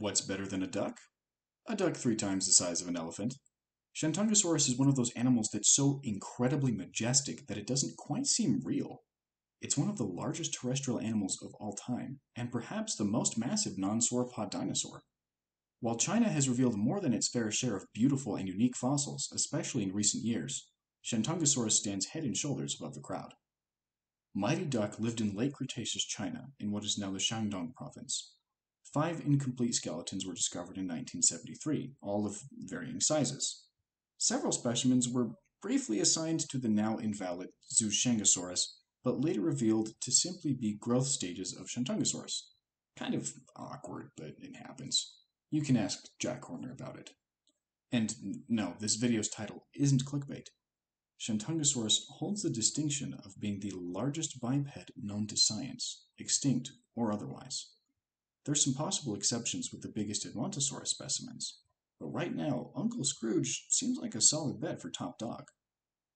What's better than a duck? A duck three times the size of an elephant. Shantungosaurus is one of those animals that's so incredibly majestic that it doesn't quite seem real. It's one of the largest terrestrial animals of all time, and perhaps the most massive non-sauropod dinosaur. While China has revealed more than its fair share of beautiful and unique fossils, especially in recent years, Shantungosaurus stands head and shoulders above the crowd. Mighty Duck lived in late Cretaceous China, in what is now the Shandong province. Five incomplete skeletons were discovered in 1973, all of varying sizes. Several specimens were briefly assigned to the now invalid Zhuchengosaurus, but later revealed to simply be growth stages of Shantungosaurus. Kind of awkward, but it happens. You can ask Jack Horner about it. And no, this video's title isn't clickbait. Shantungosaurus holds the distinction of being the largest biped known to science, extinct or otherwise. There's some possible exceptions with the biggest Edmontosaurus specimens, but right now, Uncle Scrooge seems like a solid bet for top dog.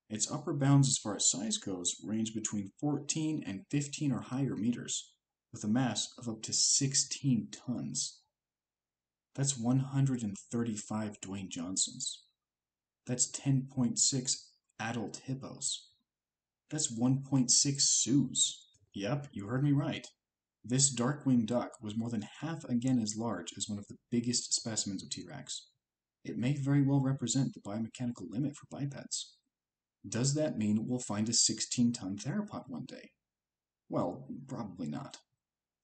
Its upper bounds as far as size goes range between 14 and 15 or higher meters, with a mass of up to 16 tons. That's 135 Dwayne Johnsons. That's 10.6 adult hippos. That's 1.6 Sues. Yep, you heard me right. This Darkwing Duck was more than half again as large as one of the biggest specimens of T-Rex. It may very well represent the biomechanical limit for bipeds. Does that mean we'll find a 16-ton theropod one day? Well, probably not.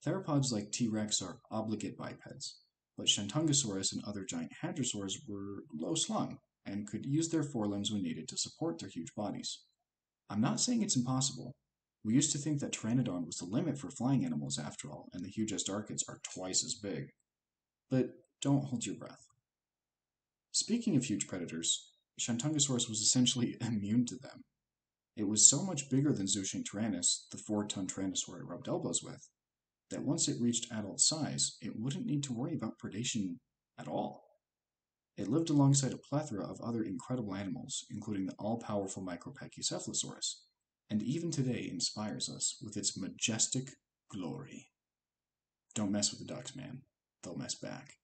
Theropods like T-Rex are obligate bipeds, but Shantungosaurus and other giant hadrosaurs were low-slung and could use their forelimbs when needed to support their huge bodies. I'm not saying it's impossible, we used to think that Pteranodon was the limit for flying animals after all, and the huge azhdarchids are twice as big. But don't hold your breath. Speaking of huge predators, Shantungosaurus was essentially immune to them. It was so much bigger than Zhusheng the four-ton tyrannosaur it rubbed elbows with, that once it reached adult size, it wouldn't need to worry about predation at all. It lived alongside a plethora of other incredible animals, including the all-powerful Micropachycephalosaurus, and even today inspires us with its majestic glory. Don't mess with the ducks, man. They'll mess back.